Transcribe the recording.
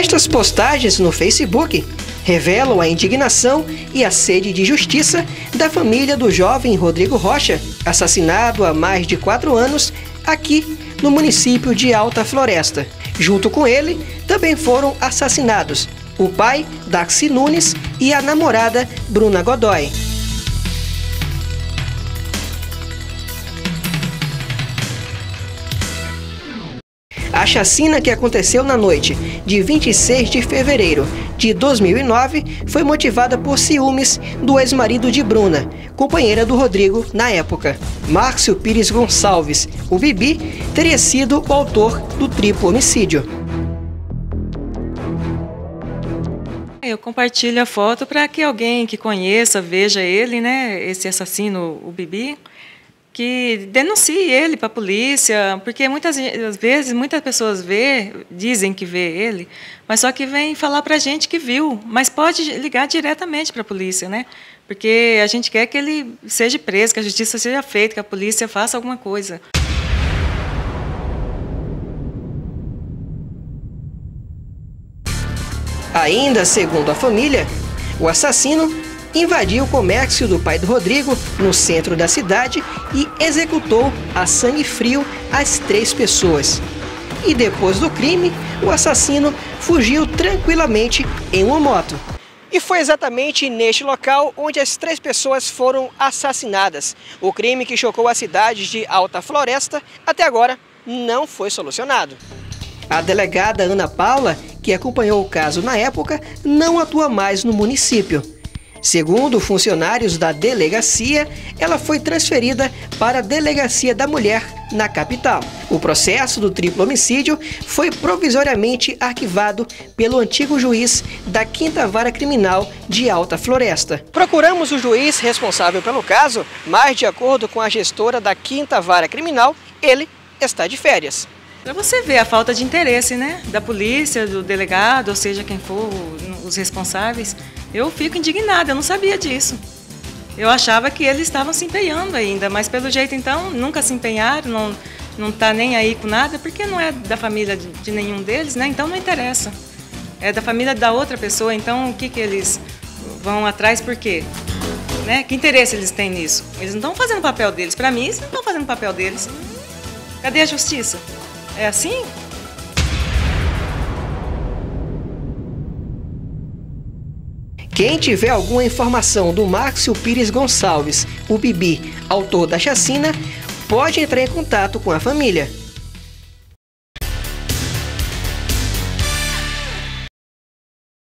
Estas postagens no Facebook revelam a indignação e a sede de justiça da família do jovem Rodrigo Rocha, assassinado há mais de quatro anos aqui no município de Alta Floresta. Junto com ele, também foram assassinados o pai, Daxi Nunes, e a namorada, Bruna Godoy. A chacina que aconteceu na noite de 26 de fevereiro de 2009 foi motivada por ciúmes do ex-marido de Bruna, companheira do Rodrigo na época. Márcio Pires Gonçalves, o Bibi, teria sido o autor do triplo homicídio. Eu compartilho a foto para que alguém que conheça veja ele, né, esse assassino, o Bibi, que denuncie ele para a polícia, porque muitas vezes muitas pessoas vê, dizem que vê ele, mas só que vem falar para a gente que viu, mas pode ligar diretamente para a polícia, né? Porque a gente quer que ele seja preso, que a justiça seja feita, que a polícia faça alguma coisa. Ainda segundo a família, o assassino invadiu o comércio do pai do Rodrigo no centro da cidade e executou a sangue frio as três pessoas. E depois do crime, o assassino fugiu tranquilamente em uma moto. E foi exatamente neste local onde as três pessoas foram assassinadas. O crime que chocou a cidade de Alta Floresta até agora não foi solucionado. A delegada Ana Paula, que acompanhou o caso na época, não atua mais no município. Segundo funcionários da delegacia, ela foi transferida para a Delegacia da Mulher, na capital. O processo do triplo homicídio foi provisoriamente arquivado pelo antigo juiz da Quinta Vara Criminal de Alta Floresta. Procuramos o juiz responsável pelo caso, mas, de acordo com a gestora da Quinta Vara Criminal, ele está de férias. Para você ver a falta de interesse né, da polícia, do delegado, ou seja, quem for os responsáveis, eu fico indignada, eu não sabia disso. Eu achava que eles estavam se empenhando ainda, mas pelo jeito então nunca se empenharam, não não está nem aí com nada, porque não é da família de, de, nenhum deles, né? Então não interessa. É da família da outra pessoa, então o que, que eles vão atrás por quê? Né? Que interesse eles têm nisso? Eles não estão fazendo o papel deles. Para mim, eles não estão fazendo o papel deles. Cadê a justiça? É assim? Quem tiver alguma informação do Márcio Pires Gonçalves, o Bibi, autor da chacina, pode entrar em contato com a família.